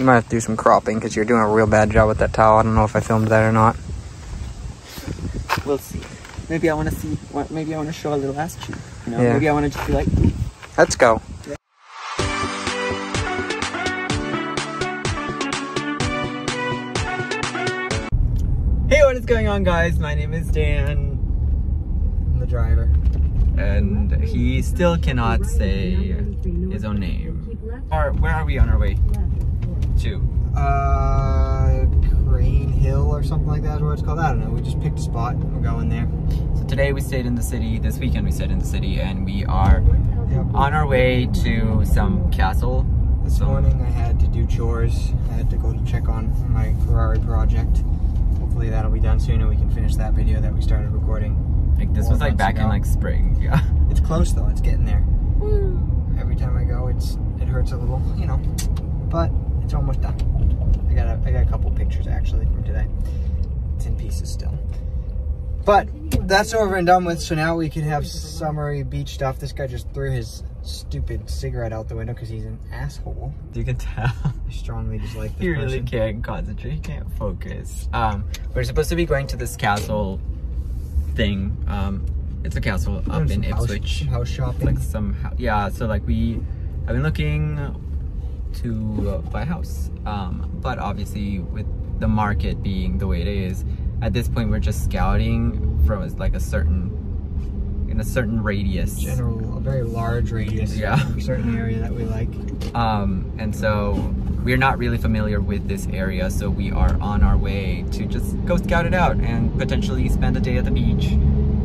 You might have to do some cropping because you're doing a real bad job with that towel. I don't know if I filmed that or not. We'll see. Maybe I want to see. what- Maybe I want to show a little ass cheek. You know, Yeah. maybe I want to just be like, Let's go. Hey, what is going on, guys? My name is Dan. I'm the driver. And he still cannot say his own name. Or where are we on our way to? Uh, Crane Hill or something like that is what it's called. I don't know. We just picked a spot. We're going there. So today we stayed in the city. This weekend we stayed in the city, and we are Yep. on our way to some castle. This Some- morning I had to do chores. I had to go to check on my Ferrari project. Hopefully that'll be done soon and we can finish that video that we started recording. Like this was like back in like spring. Yeah. It's close though. It's getting there. Every time I go, it's it hurts a little, you know, but it's almost done. I got a, I got a couple pictures actually from today. It's in pieces still. But that's over and done with. So now we can have summery beach stuff. This guy just threw his stupid cigarette out the window because he's an asshole. You can tell. I strongly dislike this He really person. can't concentrate. He can't focus. Um, we're supposed to be going to this castle thing. Um, it's a castle up in house- Ipswich. house It's shopping. like some, yeah. So like we have been looking to buy a house, um, but obviously with the market being the way it is, at this point we're just scouting from like a certain in a certain radius. general, a very large radius. Yeah. for a certain area that we like. Um, and so we're not really familiar with this area, so we are on our way to just go scout it out and potentially spend a day at the beach.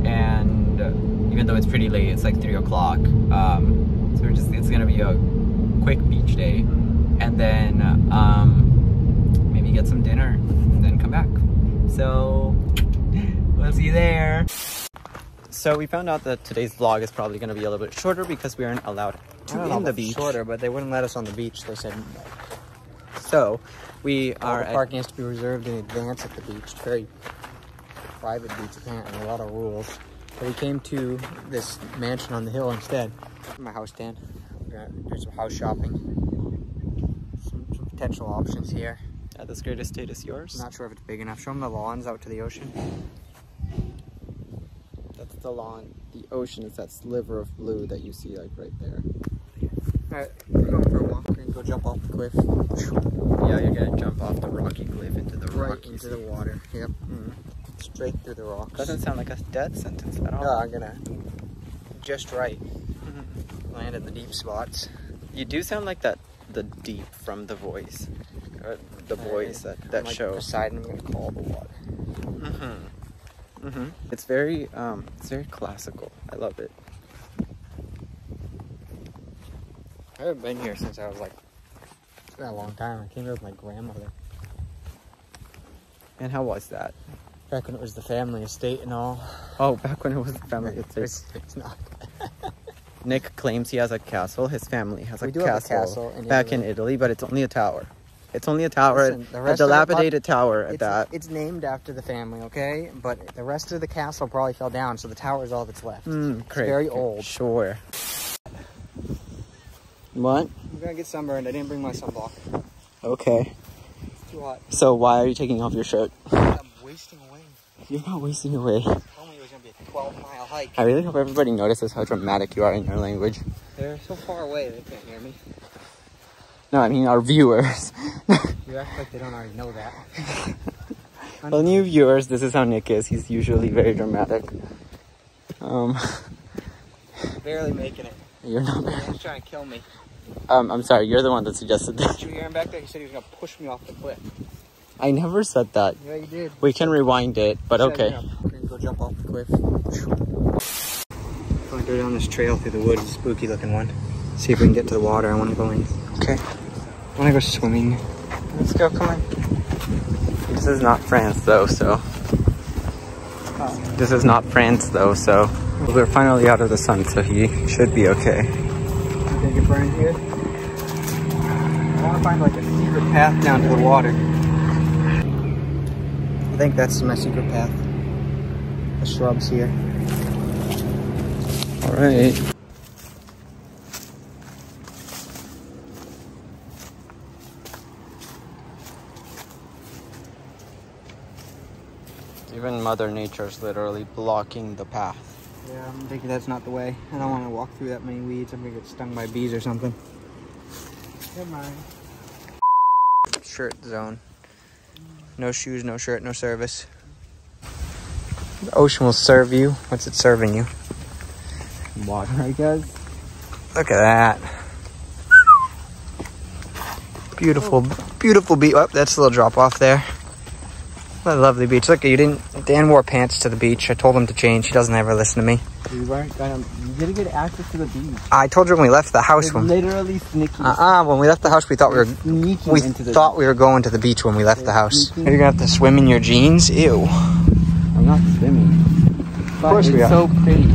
And uh, even though it's pretty late, it's like three o'clock. Um, so we're just it's gonna be a quick beach day, and then um, maybe get some dinner and then come back. So we'll see you there. So we found out that today's vlog is probably gonna be a little bit shorter because we aren't allowed to don't in the beach. shorter, but they wouldn't let us on the beach. They said So we all are the at, parking has to be reserved in advance at the beach. It's very private beach, apparently. A lot of rules. But we came to this mansion on the hill instead. My house, Dan. Gonna do some house shopping. Some, some potential options here. at this great estate is yours. I'm not sure if it's big enough. Show them the lawns out to the ocean. That's the lawn. The ocean is that sliver of blue that you see like right there. Alright, we're going for a walk. We're gonna go jump off the cliff. Yeah, you're gonna jump off the rocky cliff into the Right into the water. Yep. Mm. Straight through the rocks. Doesn't sound like a death sentence at all. No, I'm gonna just right. Land in the deep spots. You do sound like that the deep from the voice. Or the voice that, that I'm, like, show. And I'm gonna call the water. Mm-hmm. Mm-hmm. It's very um it's very classical. I love it. I haven't been here since I was like, it's been a long time. I came here with my grandmother. And how was that? Back when it was the family estate and all. Oh, back when it was the family estate. It's, it's not. Nick claims he has a castle. His family has a We do have a castle, castle in back in Italy. Italy, but it's only a tower. It's only a tower, Listen, the a rest of the dilapidated tower at It's, that. it's named after the family, okay? But the rest of the castle probably fell down, so the tower is all that's left. Mm, it's great. very old. Sure. What? I'm gonna get sunburned. I didn't bring my sunblock. Okay. It's too hot. So why are you taking off your shirt? I'm wasting away. You're not wasting away. Told me it was gonna be a 12 mile hike. I really hope everybody notices how dramatic you are in your language. They're so far away they can't hear me. No, I mean our viewers. You act like they don't already know that. well, new viewers, this is how Nick is. He's usually very dramatic. Um, Barely making it. you're not. He's trying to kill me. Um, I'm sorry. You're the one that suggested Did that. you hear him back there? He said he was gonna push me off the cliff. I never said that. Yeah, you did. We can rewind it, but okay. You know, gonna go jump off the cliff. I'm gonna go down this trail through the woods, spooky looking one. See if we can get to the water. I want to go in. Okay. I want to go swimming. Let's go. Come on. This is not France, though. So. This is not France, though. So. We're finally out of the sun, so he should be okay. Think it burned here? I want to find like a secret path down to the water. I think that's my secret path the shrubs here. All right. Even Mother Nature's literally blocking the path. Yeah, I'm thinking that's not the way. I don't want to walk through that many weeds. I'm gonna get stung by bees or something. Never mind. Shirt zone. No shoes, no shirt, no service. The ocean will serve you. What's it serving you? Water, I guess. Look at that. Beautiful, beautiful beach. Oh, that's a little drop off there. What a lovely beach. Look, you didn't. Dan wore pants to the beach. I told him to change. He doesn't ever listen to me. We weren't gonna. You didn't get access to the beach. I told you when we left the house. When literally sneaky. uh-uh, when we left the house, we thought we were sneaking we into the. thought we were going to the beach when we left the house. sneaking. Are you gonna have to swim in your jeans? Ew. I'm not swimming. Of course we are. so pretty.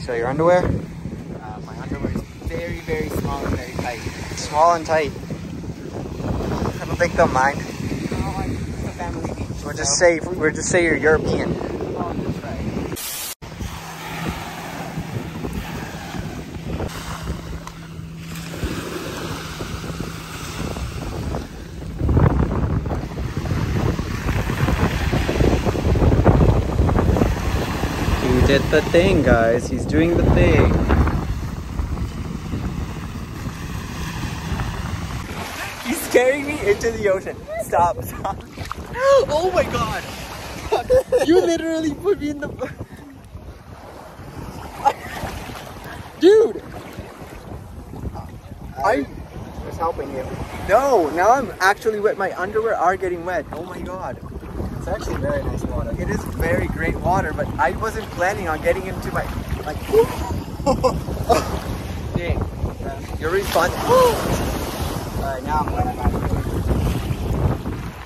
So your underwear, Uh, my underwear is very, very small and very tight. small and tight. I don't think they'll mind. Like, it's a family beach. We'll just say we're just say you're European. Did the thing, guys. He's doing the thing. He's carrying me into the ocean. Stop, stop. Oh my god. You literally put me in the. Dude! I was helping you. no, now I'm actually wet. My underwear are getting wet. Oh my god. It's actually very nice water. It is very great water, but I wasn't planning on getting into my like Dang. Uh, Your response Alright, now I'm going back.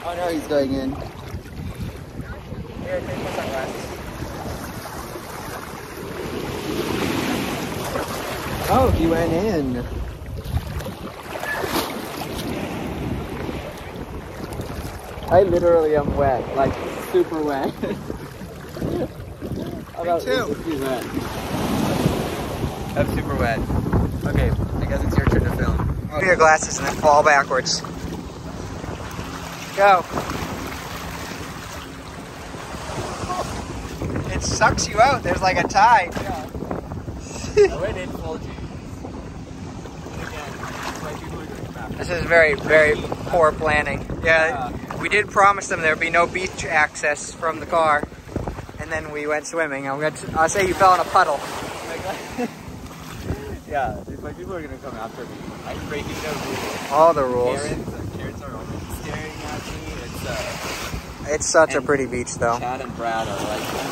Oh no, he's going in. Here, take my sunglasses. Oh, he went in. I literally am wet, like super wet. Me too. wet. I'm super wet. Okay, I guess it's your turn to film. Put your glasses and then fall backwards. Go. It sucks you out. There's like a tide. I went in full G. This is very, very poor planning. Yeah, we did promise them there'd be no beach access from the car. And then we went swimming. I'm gonna I'll say you fell in a puddle. yeah, people are gonna come after me. I'm breaking the rules. All the rules. Karens, Karens are always staring at me. It's uh, It's such a pretty beach though. Chad and Brad are like in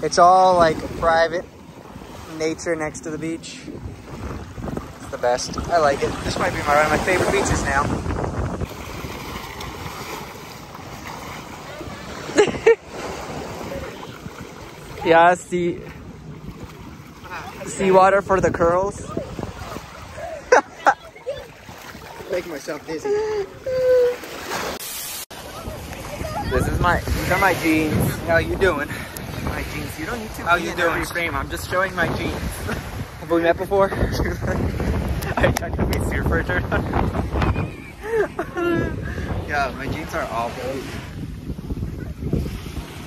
the. It's all like private nature next to the beach. It's the best. I like it. This might be my, one of my favorite beaches now. Yeah, sea seawater for the curls. Making myself dizzy. This is my these are my jeans. How you doing? My jeans. You don't need to How you in doing? frame. I'm just showing my jeans. Have we met before? I tried to be super turned yeah, my jeans are all blue.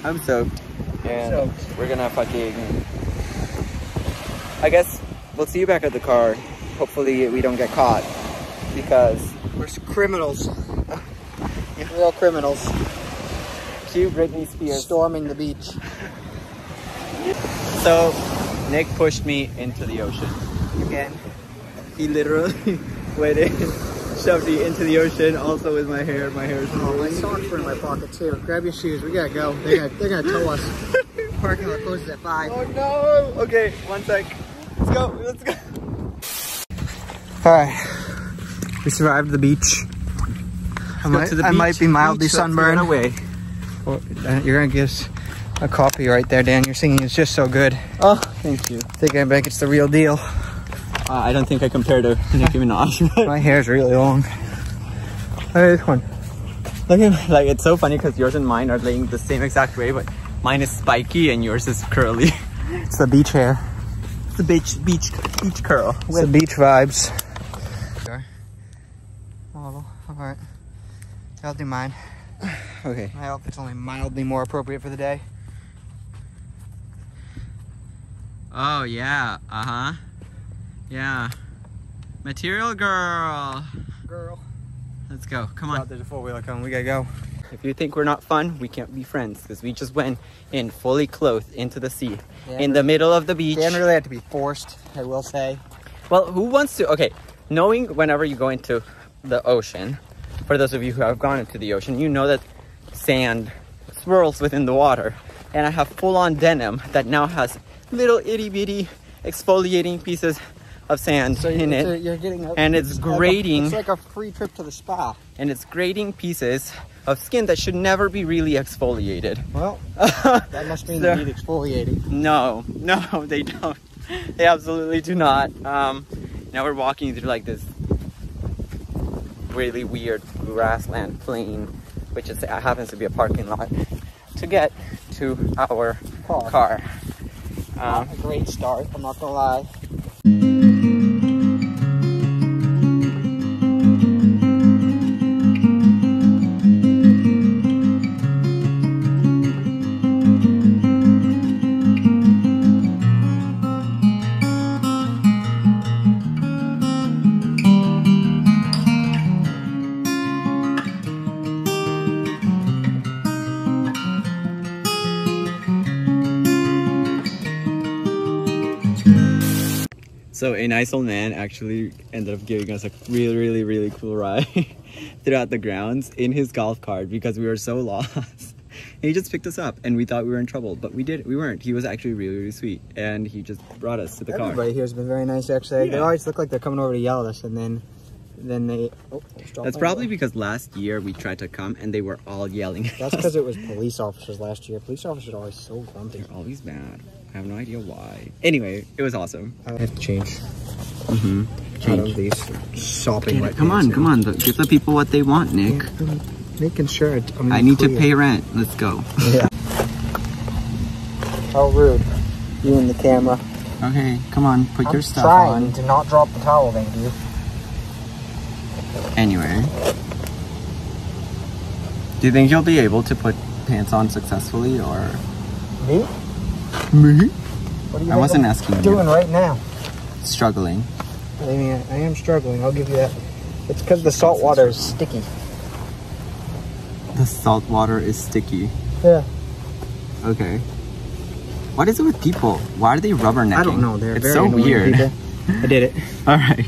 I'm soaked. And Soaked. we're gonna fucking I guess we'll see you back at the car. Hopefully we don't get caught. Because We're criminals. Real criminals. cue Britney Spears. Storming the beach. So Nick pushed me into the ocean. Again. He literally went in, shoved into the ocean, also with my hair. My hair is Oh, my socks were in my pocket too. Grab your shoes. We gotta go. They're gonna, they're gonna tow us. Parking lot closes at 5. Oh no! Okay, one sec. Let's go, let's go. Alright. We survived the beach. I might, I might be mildly sunburned. away. Oh, uh, You're gonna give us a copy right there, Dan. Your singing is just so good. Oh, thank you. Think I think it's the real deal. Uh, I don't think I compare to Nicki Minaj. My hair's really long. Hey, this one. Look at like it's so funny because yours and mine are laying the same exact way, but mine is spiky and yours is curly. It's the beach hair. It's the beach beach beach curl. It's the beach vibes. Model. Alright. I'll do mine. Okay. My outfit's only mildly more appropriate for the day. Oh yeah. Uh huh. Yeah. Material girl. Girl. Let's go. Come Oh, on. there's a four wheeler coming. We gotta go. If you think we're not fun, we can't be friends because we just went in fully clothed into the sea in the middle of the beach. They didn't really have to be forced, I will say. Well, who wants to? Okay, knowing whenever you go into the ocean, for those of you who have gone into the ocean, you know that sand swirls within the water. And I have full on denim that now has little itty bitty exfoliating pieces of sand So in it. you're getting a, and it's like a- grating. it's like a free trip to the spa. and it's grating pieces of skin that should never be really exfoliated. Well, that must mean So- they need exfoliating. No, no, they don't. They absolutely do not. Um, now we're walking through like this really weird grassland plain, which is happens to be a parking lot, to get to our Car. car. Um, a great start, I'm not gonna lie. So a nice old man actually ended up giving us a really, really, really cool ride throughout the grounds in his golf cart because we were so lost. And he just picked us up, and we thought we were in trouble, but we did. We weren't. He was actually really, really sweet, and he just brought us to the car. Everybody here has been very nice, actually. They always look like they're coming over to yell at us, and then, then they. Oh, That's probably because last year we tried to come and they were all yelling. That's because it was police officers last year. Police officers are always so grumpy. they're always mad. I have no idea why. Anyway, it was awesome. I have to change Mm-hmm. out of these sopping wet Come on, come on. the- Give the people what they want, Nick. Yeah, I'm making sure. it- I need to pay rent. Let's go. Yeah. How rude. You and the camera. Okay, come on. Put I'm your stuff trying on. to not drop the towel, thank you. Anyway. Do you think you'll be able to put pants on successfully or? Me? Me? What do you I wasn't asking you. doing right now? Struggling. I mean, I am struggling. I'll give you that. It's because the salt water is sticky. The salt water is sticky. Yeah. Okay. What is it with people? Why are they rubbernecking? I don't know. They're it's very so weird. people. I did it. All right.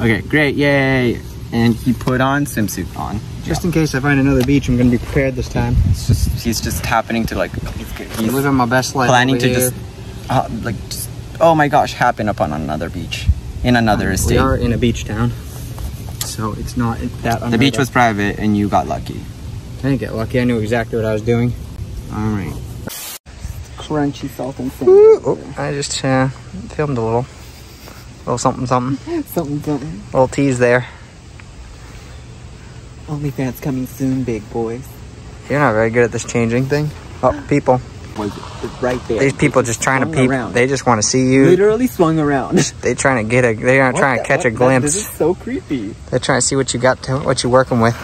Okay, great. Yay. And he put on swimsuit on. Just in case I find another beach, I'm gonna be prepared this time. It's just he's just happening to like he's, I'm he's living my best life. planning over to here. just uh, like just oh my gosh happen upon another beach in another We estate. are in a beach town, so it's not that. the beach of. was private and you got lucky. I didn't get lucky. I knew exactly what I was doing. All right. Crunchy salt and sand. Oh, I just uh, filmed a little, little something, something, Something, something. little tease there. OnlyFans coming soon, big boys. You're not very good at this changing thing. Oh, people. Right there. These people just trying to peep. around. They just want to see you. literally swung around. They trying to get a. They are trying to catch a glimpse. This is so creepy. They're trying to see what you got to what you're working with.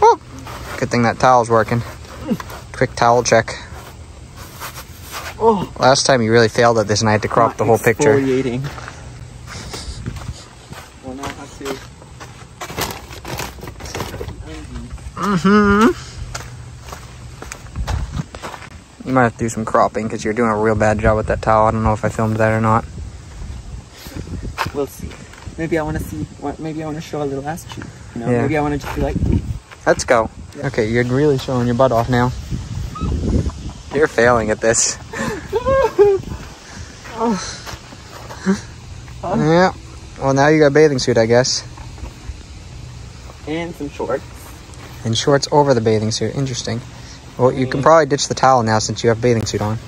Whoop. Good thing that towel's working. Quick towel check. Oh, Last time you really failed at this and I had to crop the whole picture. Exfoliating. Well, now I have to. Mm-hmm. You might have to do some cropping because you're doing a real bad job with that towel. I don't know if I filmed that or not. We'll see. Maybe I want to see. what- Maybe I want to show a little ass cheek. You know? Yeah. Maybe I want to just be like, Let's go. Okay, you're really showing your butt off now. You're failing at this. oh yeah. Well, now you got a bathing suit, I guess. and some shorts. And shorts over the bathing suit. Interesting. Well, you can probably ditch the towel now since you have a bathing suit on.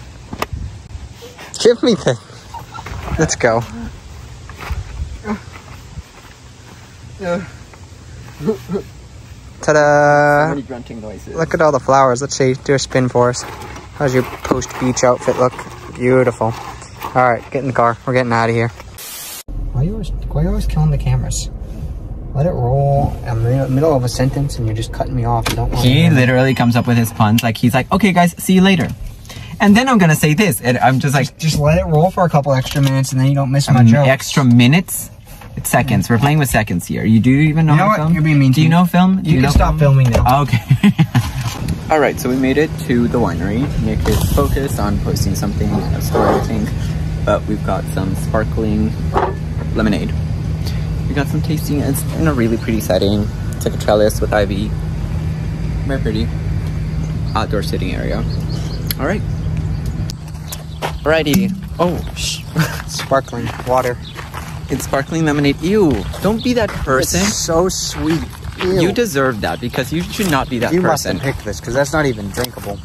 Give me the. Let's go. Ta-da! Grunting noises. Look at all the flowers. Let's see. Do a spin for us. How's your post beach outfit look? Beautiful. All right, get in the car. We're getting out of here. Why are you always, why are you always killing the cameras? Let it roll. I'm in the middle of a sentence and you're just cutting me off. You don't want He literally comes up with his puns. Like he's like, okay, guys, see you later. And then I'm gonna say this, and I'm just like, Just let it roll for a couple extra minutes and then you don't miss my um, joke. extra minutes. It's seconds. We're playing with seconds here. You do even know, You know how what? to film? You're being mean Do you know film? Do You can know stop filming now. Okay. All right, so we made it to the winery. Nick is focused on posting something, a story, I think. But we've got some sparkling lemonade. We got some tasting. It's in a really pretty setting. It's like a trellis with ivy. Very pretty. Outdoor sitting area. All right. Alrighty. Oh, shh. Sparkling water. it's sparkling lemonade. Ew! Don't be that person. It's so sweet. Ew. You deserve that because you should not be that You must person. have picked this because that's not even drinkable.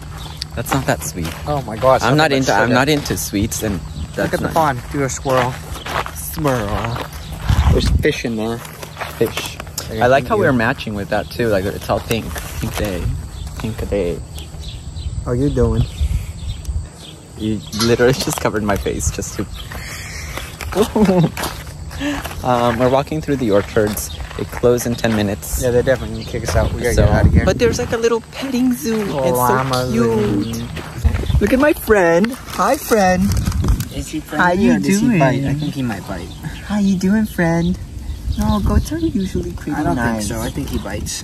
That's not that sweet. Oh my gosh. I'm not into. I'm not into sweets, and that's Look at the not pond. Do a squirrel. swirl There's fish in there. fish. They're I like how eat we're matching with that too. Like it's all pink, pink day, pink day. How are you doing? You literally just covered my face just to. um, we're walking through the orchards. They close in ten minutes. Yeah, they're definitely gonna kick us out. We gotta So- get out of here. But there's like a little petting zoo. Oh, it's so cute. Look at my friend. Hi, friend. Is he How you doing? I think he might bite. How you doing, friend? No, goats are usually pretty I don't nice. think so. I think he bites.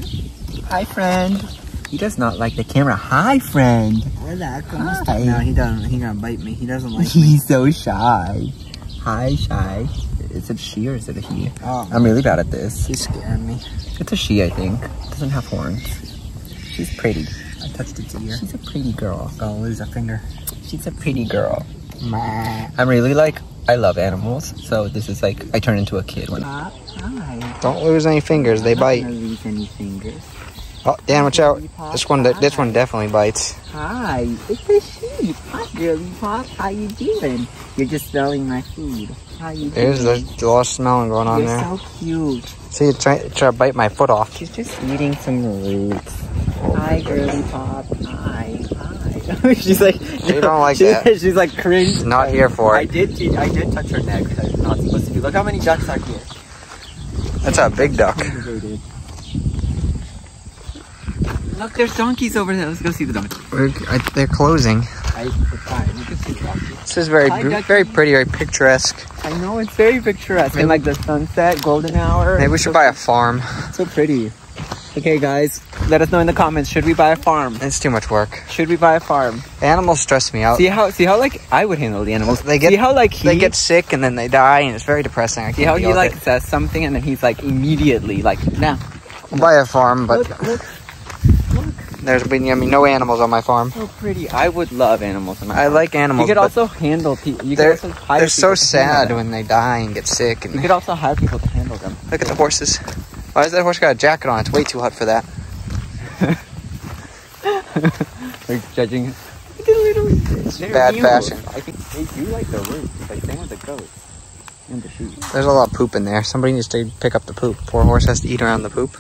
Hi, friend. He does not like the camera. Hi, friend. Hola, Hi. Ah. No, he doesn't. He gonna bite me. He doesn't like me. He's so shy. Hi, shy. Is it she or is it a he? Oh, I'm really bad at this. he's scaring me. It's a she, I think. doesn't have horns. She's pretty. I touched its ear. She's a pretty girl. Gonna lose a finger. She's a pretty girl. Meh. I'm really like, I love animals. So this is like, I turn into a kid when ah, Hi. Don't lose any fingers. They I'm bite. not lose any fingers. Oh, Dan, watch out. This one, this one definitely bites. Hi, it's a sheep. Hi, girly pop. How you doing? You're just smelling my food. How you There's doing? the, the lot of smelling going on You're there. so cute. See, you try, try to bite my foot off. She's just eating some roots. Hi, girly pop. Hi, hi. she's like, She don't like she- that. She's like cringe. She's not here for I it. did, I did touch her neck. I'm not supposed to do. Look how many ducks are here. That's a big duck. Look, there's donkeys over there. Let's go see the donkeys. We're, I, they're closing. I, it's fine. You can see the donkeys. This is very, Hi, very pretty, very picturesque. I know it's very picturesque. And like the sunset, golden hour. Maybe we should buy a farm. So pretty. Okay, guys, let us know in the comments. Should we buy a farm? It's too much work. Should we buy a farm? Animals stress me out. See how see how like I would handle the animals. They get- see how like he They get sick and then they die, and it's very depressing. I see how he like it. says something and then he's like immediately like nah. We'll buy a farm, but Look, look, look. there's been I mean no animals on my farm. so pretty. I would love animals. I farm. like animals. You could also handle people. You could they're also hire they're so sad when they die and get sick. And You could also hire people to handle them. look at the horses. Oh, Why does that horse got a jacket on? It's way too hot for that. They're judging. Look at little. They're bad cute. fashion. I think they do like the roots. Like same with the goats and the sheep. There's a lot of poop in there. Somebody needs to pick up the poop. Poor horse has to eat around the poop.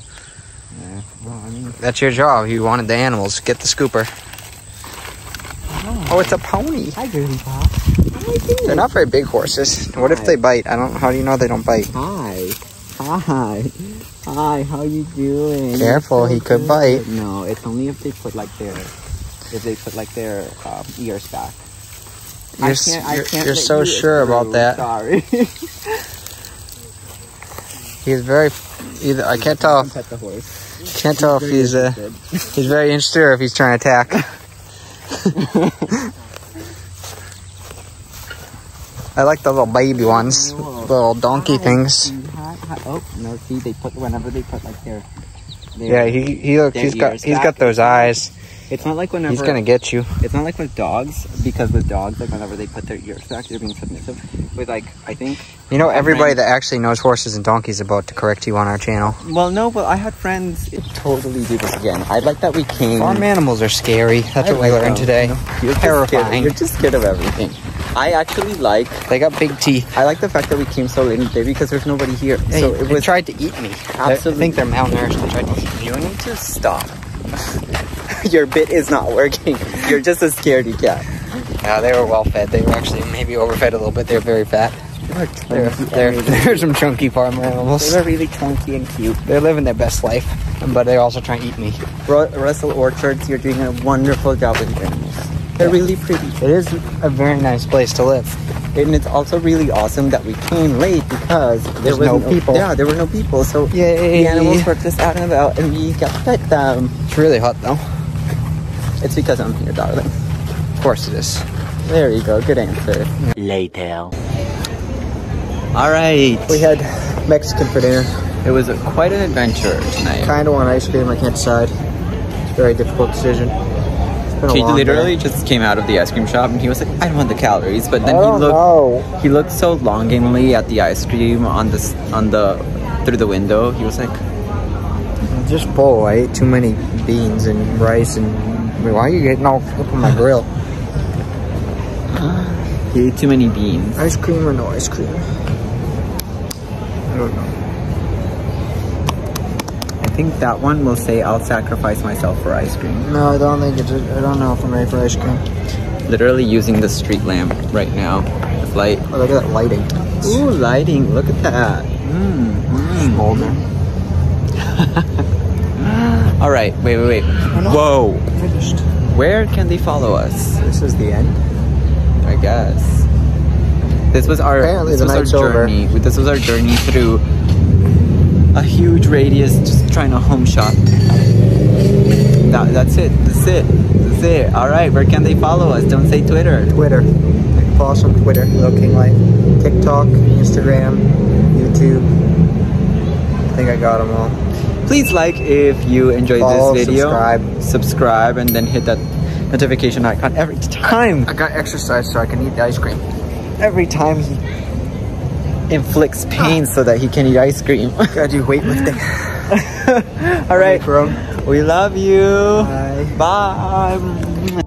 Yeah. Well, I mean, That's your job. You wanted the animals. Get the scooper. Oh, oh it's a pony. Hi, girly pop. How you? They're not very big horses. What if they bite? I don't. How do you know they don't bite? Hi. Hi. Hi, how you doing? Careful, You're he could good. bite. no, it's only if they put like their if they put like their um, ears back. You're, I s- can't, I you're, can't you're so you sure about that. Sorry. He's very. Either I can't tell. Horse. Can't tell if he's uh, he's very interested or if he's trying to attack. I like the little baby ones, little donkey things. Hi. Oh no! See, they put whenever they put like their. their Yeah, he he look. Their He's got he's back. got those eyes. It's not like whenever He's gonna get you. It's not like with dogs because with dogs, like whenever they put their ears back, they're being submissive. With like, I think. You know, everybody friend- that actually knows horses and donkeys about to correct you on our channel. Well, no, but I had friends totally do this again. I'd like that we came. Farm animals are scary. That's I what we learned today. You're just Terrifying. You're just scared of everything. I actually like. They got big teeth. I like the fact that we came so late today because there's nobody here. Hey, so it they was. tried to eat me. I Absolutely. think they're malnourished. They tried to eat me. You need to stop. Your bit is not working. You're just a scaredy cat. Yeah, they were well fed. They were actually maybe overfed a little bit. They're very fat. They're, they're, they're some chunky really- animals. They're really chunky and cute. They're living their best life, but they're also trying to eat me. Russell Orchards, you're doing a wonderful job with your animals. They're really pretty. It is a very nice place to live. And it's also really awesome that we came late because there There's was no people. Yeah, there were no people. So Yay. the animals were just out and about and we got to pet them. It's really hot though. It's because I'm here, darling. Of course it is. There you go. Good answer. Later. All right. We had Mexican for dinner. It was a, quite an adventure tonight. Kind of want ice cream. I can't decide. It's a very difficult decision. He literally day. just came out of the ice cream shop and he was like, I don't want the calories. But then I he oh, looked know. he looked so longingly at the ice cream on the on the through the window. He was like, just full. I ate too many beans and rice and. Why are you getting all up on my grill? he ate too many beans. Ice cream or no ice cream? I don't know. I think that one will say I'll sacrifice myself for ice cream. No, I don't think it's. I don't know if I'm ready for ice cream. Literally using the street lamp right now. It's light. Oh, look at that lighting. Ooh, lighting. Look at that. Mm, mm. Smolder. All right. Wait, wait, wait. Whoa. Finished. Where can they follow us? This is the end. I guess. This was our Apparently this was our night's over. journey. This was our journey through a huge radius, just trying to home shop. That, that's it. That's it. That's it. All right. Where can they follow us? Don't say Twitter. Twitter. Follow us on Twitter, Lil King Life. TikTok, Instagram, YouTube. I think I got them all. Please like if you enjoyed Follow, this video. subscribe. Subscribe and then hit that notification icon every time. I got exercise so I can eat the ice cream. Every time he inflicts pain so that he can eat ice cream. Gotta do weightlifting. All right. Bro. We love you. Bye. Bye.